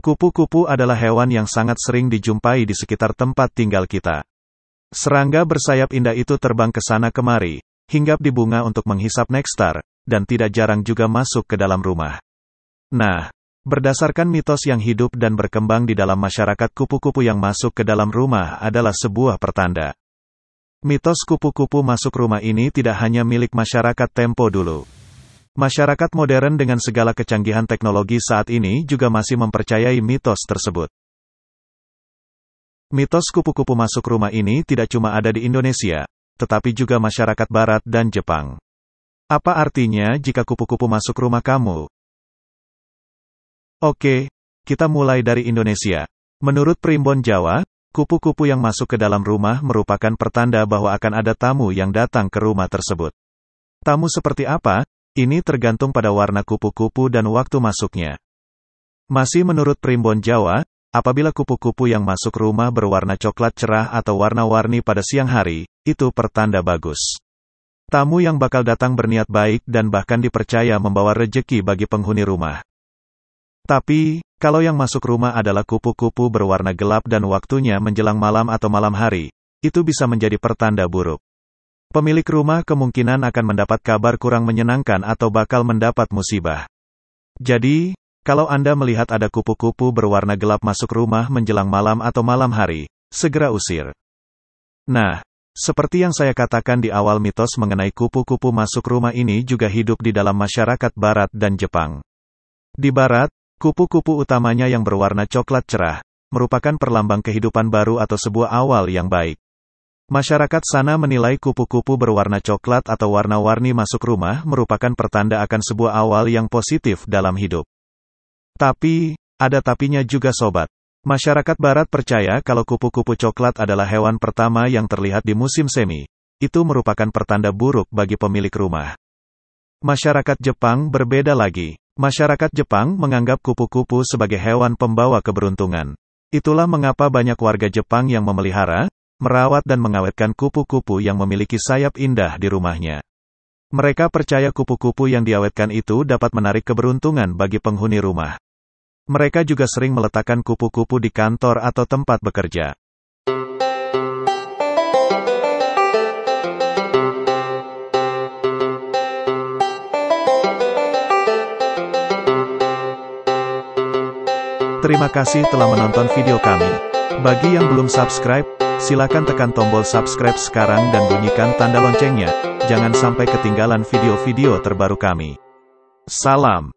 Kupu-kupu adalah hewan yang sangat sering dijumpai di sekitar tempat tinggal kita. Serangga bersayap indah itu terbang ke sana kemari, hinggap di bunga untuk menghisap nekstar, dan tidak jarang juga masuk ke dalam rumah. Nah, berdasarkan mitos yang hidup dan berkembang di dalam masyarakat kupu-kupu yang masuk ke dalam rumah adalah sebuah pertanda. Mitos kupu-kupu masuk rumah ini tidak hanya milik masyarakat tempo dulu. Masyarakat modern dengan segala kecanggihan teknologi saat ini juga masih mempercayai mitos tersebut. Mitos kupu-kupu masuk rumah ini tidak cuma ada di Indonesia, tetapi juga masyarakat Barat dan Jepang. Apa artinya jika kupu-kupu masuk rumah kamu? Oke, kita mulai dari Indonesia. Menurut Primbon Jawa, kupu-kupu yang masuk ke dalam rumah merupakan pertanda bahwa akan ada tamu yang datang ke rumah tersebut. Tamu seperti apa? Ini tergantung pada warna kupu-kupu dan waktu masuknya. Masih menurut primbon Jawa, apabila kupu-kupu yang masuk rumah berwarna coklat cerah atau warna-warni pada siang hari, itu pertanda bagus. Tamu yang bakal datang berniat baik dan bahkan dipercaya membawa rejeki bagi penghuni rumah. Tapi, kalau yang masuk rumah adalah kupu-kupu berwarna gelap dan waktunya menjelang malam atau malam hari, itu bisa menjadi pertanda buruk. Pemilik rumah kemungkinan akan mendapat kabar kurang menyenangkan atau bakal mendapat musibah. Jadi, kalau Anda melihat ada kupu-kupu berwarna gelap masuk rumah menjelang malam atau malam hari, segera usir. Nah, seperti yang saya katakan di awal mitos mengenai kupu-kupu masuk rumah ini juga hidup di dalam masyarakat Barat dan Jepang. Di Barat, kupu-kupu utamanya yang berwarna coklat cerah, merupakan perlambang kehidupan baru atau sebuah awal yang baik. Masyarakat sana menilai kupu-kupu berwarna coklat atau warna-warni masuk rumah merupakan pertanda akan sebuah awal yang positif dalam hidup. Tapi, ada tapinya juga sobat. Masyarakat barat percaya kalau kupu-kupu coklat adalah hewan pertama yang terlihat di musim semi. Itu merupakan pertanda buruk bagi pemilik rumah. Masyarakat Jepang berbeda lagi. Masyarakat Jepang menganggap kupu-kupu sebagai hewan pembawa keberuntungan. Itulah mengapa banyak warga Jepang yang memelihara, merawat dan mengawetkan kupu-kupu yang memiliki sayap indah di rumahnya. Mereka percaya kupu-kupu yang diawetkan itu dapat menarik keberuntungan bagi penghuni rumah. Mereka juga sering meletakkan kupu-kupu di kantor atau tempat bekerja. Terima kasih telah menonton video kami. Bagi yang belum subscribe, Silakan tekan tombol subscribe sekarang dan bunyikan tanda loncengnya, jangan sampai ketinggalan video-video terbaru kami. Salam.